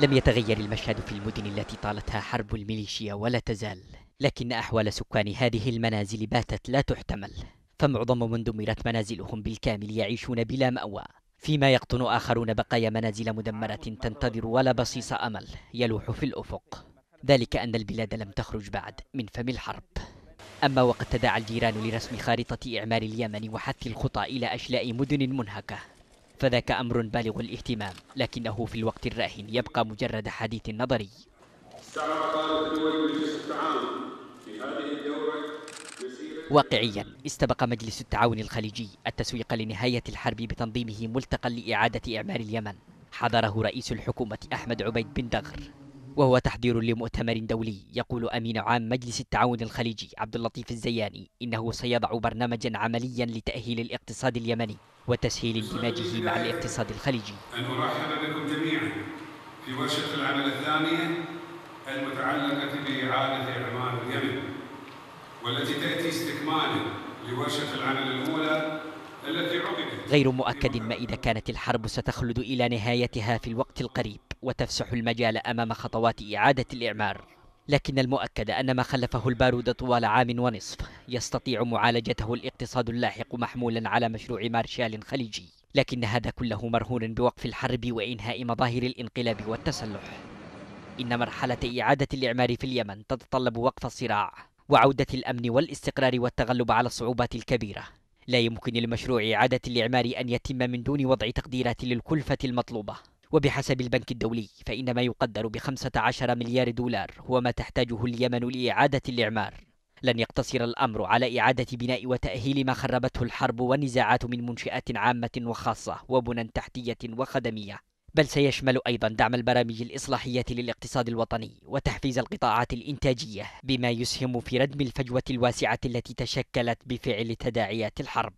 لم يتغير المشهد في المدن التي طالتها حرب الميليشيا ولا تزال لكن أحوال سكان هذه المنازل باتت لا تحتمل. فمعظم من دمرت منازلهم بالكامل يعيشون بلا مأوى فيما يقطن آخرون بقايا منازل مدمرة تنتظر ولا بصيص أمل يلوح في الأفق. ذلك أن البلاد لم تخرج بعد من فم الحرب. أما وقد تداعى الجيران لرسم خارطة إعمار اليمن وحث الخطى إلى أشلاء مدن منهكة. فذاك أمر بالغ الاهتمام لكنه في الوقت الراهن يبقى مجرد حديث نظري. واقعيا استبق مجلس التعاون الخليجي التسويق لنهاية الحرب بتنظيمه ملتقى لإعادة إعمار اليمن. حضره رئيس الحكومة أحمد عبيد بن دغر. وهو تحضير لمؤتمر دولي يقول أمين عام مجلس التعاون الخليجي عبد اللطيف الزياني إنه سيضع برنامجا عمليا لتأهيل الاقتصاد اليمني. وتسهيل اندماجه مع الاقتصاد الخليجي. أن أرحب بكم جميعا في ورشة العمل الثانية المتعلقة بإعادة إعمار اليمن والتي تأتي استكمالا لورشة العمل الأولى التي عقدت. غير مؤكد ما إذا كانت الحرب ستخلد إلى نهايتها في الوقت القريب وتفسح المجال أمام خطوات إعادة الإعمار. لكن المؤكد أن ما خلفه البارود طوال عام ونصف يستطيع معالجته الاقتصاد اللاحق محمولا على مشروع مارشال خليجي. لكن هذا كله مرهون بوقف الحرب وإنهاء مظاهر الانقلاب والتسلح. إن مرحلة إعادة الإعمار في اليمن تتطلب وقف الصراع وعودة الأمن والاستقرار والتغلب على الصعوبات الكبيرة. لا يمكن لمشروع إعادة الإعمار أن يتم من دون وضع تقديرات للكلفة المطلوبة. وبحسب البنك الدولي فإن ما يقدر بخمسة عشر مليار دولار هو ما تحتاجه اليمن لإعادة الإعمار. لن يقتصر الأمر على إعادة بناء وتأهيل ما خربته الحرب والنزاعات من منشآت عامة وخاصة وبنى تحتية وخدمية. بل سيشمل أيضا دعم البرامج الإصلاحية للاقتصاد الوطني وتحفيز القطاعات الإنتاجية بما يسهم في ردم الفجوة الواسعة التي تشكلت بفعل تداعيات الحرب.